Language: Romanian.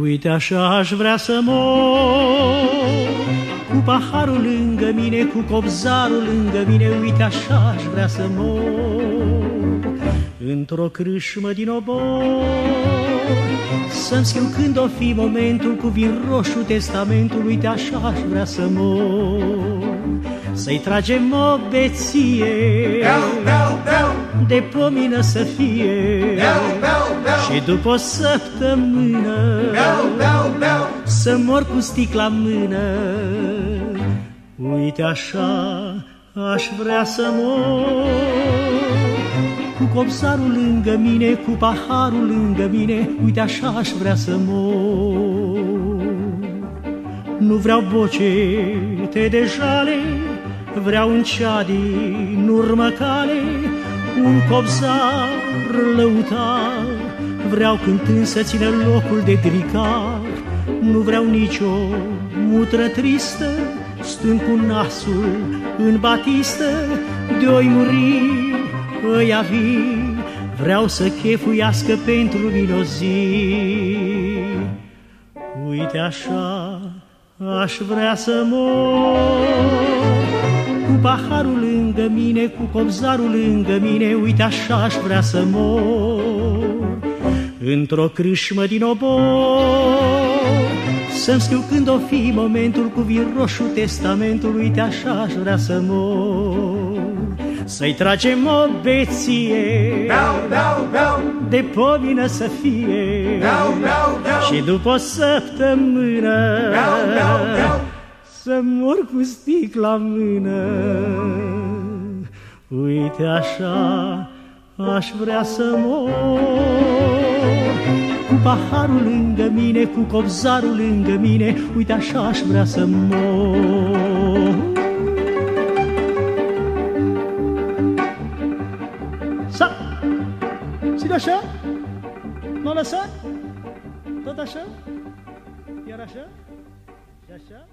Uite așa aș vrea să mor. Cu paharul lângă mine, cu copzarul lângă mine Uite așa aș vrea să mor. Într-o crâșmă din obor. Să-mi scriu când o fi momentul Cu vin roșu testamentul Uite așa aș vrea să mor. Să-i tragem o beție. Beau, beau, beau De pomină să fie. Beau, beau, beau. Și după o săptămână Beau, beau, beau. Să mor cu sticla în mână. Uite așa aș vrea să mor. Cu copsarul lângă mine, cu paharul lângă mine Uite așa aș vrea să mor. Nu vreau bocete de jale Vreau un cea din urmă cale Un copsar lăutar. Vreau cântând să țină locul de dricar Nu vreau nicio mutră tristă Stând cu nasul în batistă. De-oi muri ăia vii Vreau să chefuiască pentru mine o zi. Uite așa aș vrea să mor. Cu paharul lângă mine, cu copzarul lângă mine Uite așa aș vrea să mor. Într-o crâșmă din obor Să-mi scriu când o fi momentul Cu vin roșu testamentul Uite așa aș vrea să mor. Să-i tragem o beție Beau, beau, beau. De pomină să fie Beau, beau, beau. Și după o săptămână Beau, beau, beau Să mor cu sticla în mână Uite așa aș vrea să mor Cu paharul lângă mine, cu copzarul lângă mine Uite așa aș vrea să mor Sa! Ține așa? Nu lăsa? Tot așa? Iar așa? Și așa?